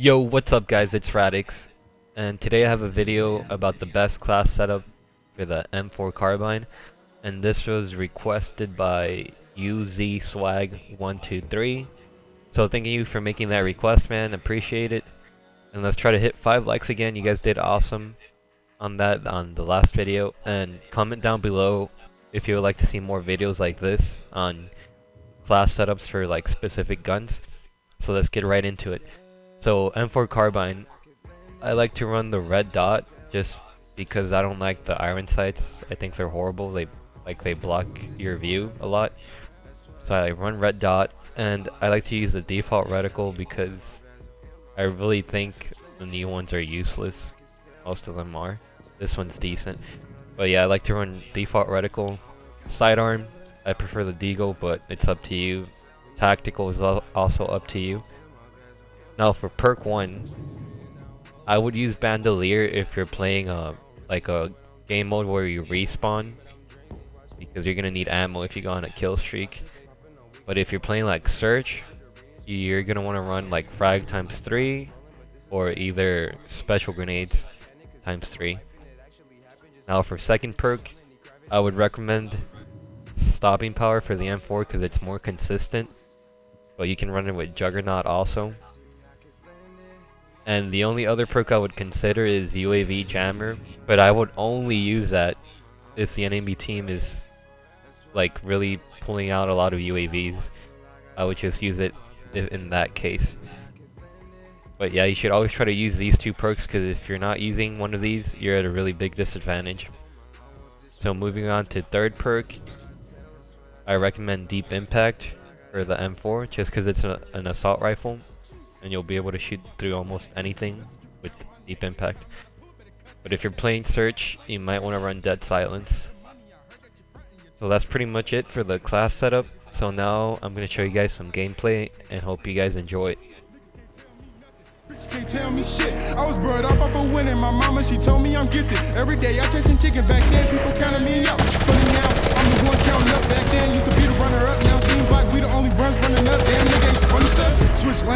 Yo, what's up guys, it's Radex, and today I have a video about the best class setup for the M4 carbine, and this was requested by UZSwag123, so thank you for making that request man, appreciate it, and let's try to hit 5 likes again, you guys did awesome on that on the last video, and comment down below if you would like to see more videos like this on class setups for like specific guns, so let's get right into it. So M4 carbine, I like to run the red dot just because I don't like the iron sights. I think they're horrible. They like they block your view a lot. So I run red dot and I like to use the default reticle because I really think the new ones are useless. Most of them are. This one's decent. But yeah, I like to run default reticle. Sidearm, I prefer the Deagle, but it's up to you. Tactical is also up to you. Now for perk 1, I would use Bandolier if you're playing a, like a game mode where you respawn. Because you're gonna need ammo if you go on a kill streak. But if you're playing like Search, you're gonna want to run like frag times 3 or either special grenades times 3. Now for second perk, I would recommend stopping power for the M4 because it's more consistent. But you can run it with Juggernaut also. And the only other perk I would consider is UAV Jammer, but I would only use that if the enemy team is like really pulling out a lot of UAVs. I would just use it in that case. But yeah, you should always try to use these two perks because if you're not using one of these, you're at a really big disadvantage. So moving on to third perk, I recommend Deep Impact for the M4 just because it's a, an assault rifle and you'll be able to shoot through almost anything with deep impact. But if you're playing search, you might want to run dead silence. So that's pretty much it for the class setup. So now I'm going to show you guys some gameplay and hope you guys enjoy it. Can't tell me shit. I was brought up off of winning. My mama, she told me I'm gifted. Every day I chasing chicken. Back then, people me out.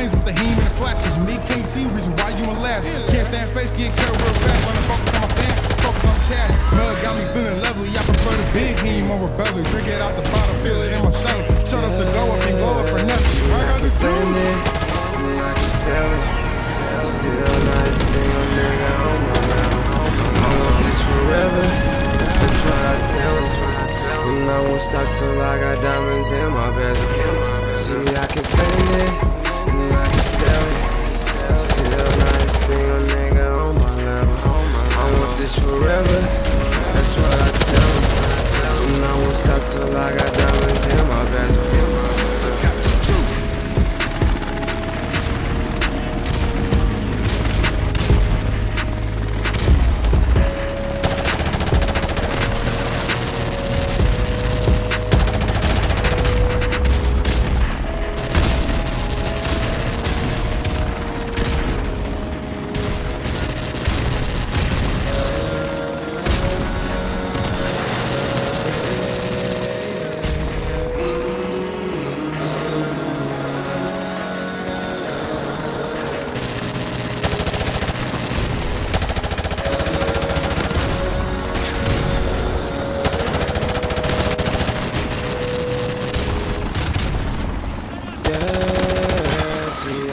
Lanes with the heme and the flash. Cause me can't see reason why you in laugh. Can't stand face, get cut real fast. Wanna focus on my fan, focus on cash. Mud got me feeling lovely. I prefer the big heme over bubbly. Drink it out the bottle, feel it in my stomach. Shut up to go up and glow up for nothing. I got the juice. I can sell it. Still not a single nigga on my level. I want this forever. That's what I tell that's what I tell. And I won't stop till I got diamonds in my bezel. See, I can bend it, and I can sell it. Still not a single nigga on my level. I want this forever. That's what I tell. And I won't stop till I got diamonds in my bezel.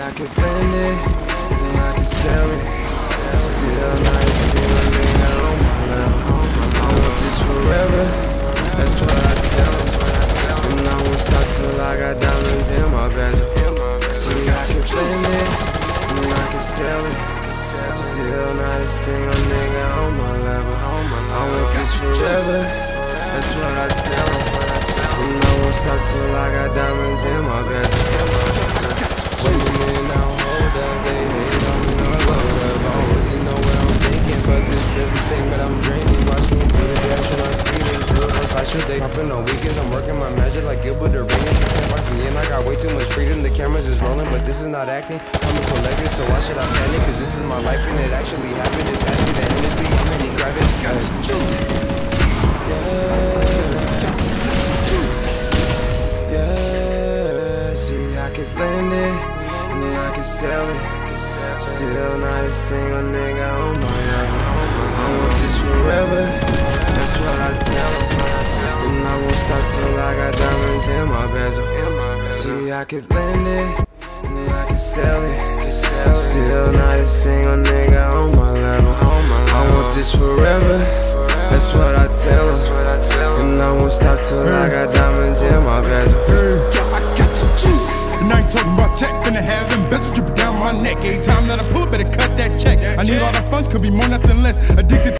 I can blend it, then I can sell it. Still not a single nigga on my level. I want this forever, that's what I tell them. And I won't stop till I got diamonds in my bezel. See, I can blend it, then I can sell it. Still not a single nigga on my level. I want this forever, that's what I tell them. And I won't stop till I got diamonds in my bezel. Now, hold up, they hate on me, no. I already know what I'm thinking, but this privilege thing, but I'm draining. Watch me the action, I'm speeding through I stay popping on weekends. I'm working my magic like Gilbert Arenas. You can't box me in, I got way too much freedom. The cameras is rolling, but this is not acting. I'm a collector, so why should I panic? Cause this is my life and it actually happened. Just pass me the Hennessy, I'm in Kravitz. Yeah. A single nigga on my level. I want this forever. That's what I tell her. And I won't stop till I got diamonds in my bezel. See, I could lend it, and I could sell it. Still not a single nigga on my level. I want this forever. That's what I tell her. And I won't stop till I got diamonds in my bezel. Could be more, nothing less. Addicted